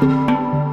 you